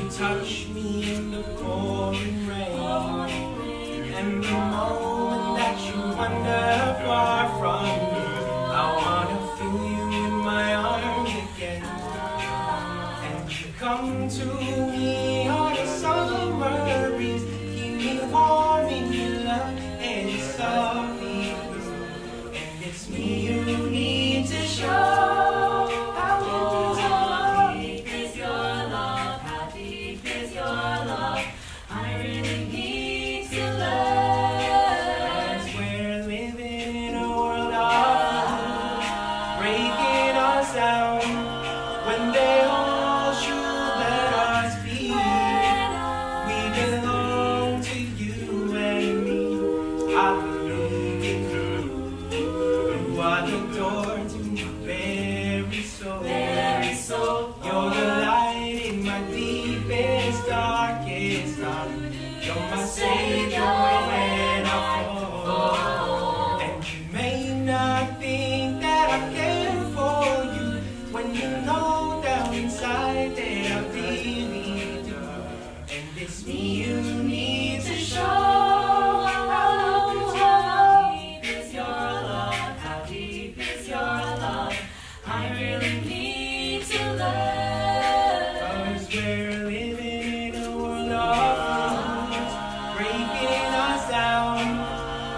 you touch me in the pouring rain. And the moment that you wander far from me I wanna feel you in my arms again. And you come to me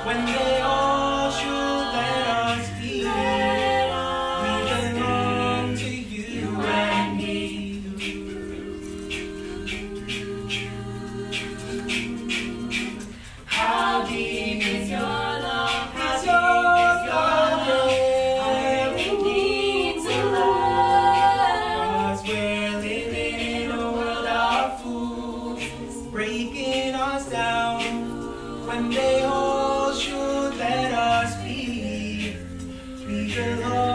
When they all should let us be, we to you and me. How deep is your love? How is your love? We're living in a world of fools, breaking us down when they all. Shalom.